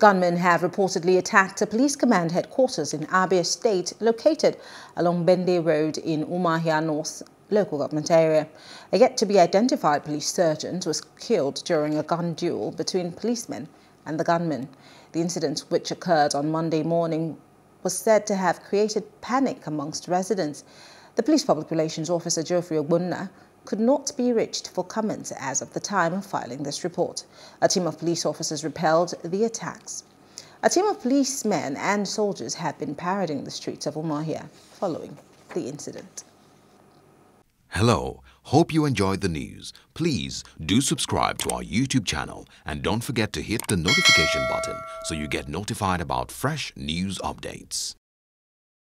Gunmen have reportedly attacked a police command headquarters in Abia State located along Bende Road in Umuahia North local government area. A yet-to-be-identified police sergeant was killed during a gun duel between policemen and the gunmen. The incident, which occurred on Monday morning, was said to have created panic amongst residents. The police public relations officer, Geoffrey Ogbonna, could not be reached for comment as of the time of filing this report. A team of police officers repelled the attacks. A team of policemen and soldiers have been parading the streets of Umuahia following the incident. Hello, hope you enjoyed the news. Please do subscribe to our YouTube channel and don't forget to hit the notification button so you get notified about fresh news updates.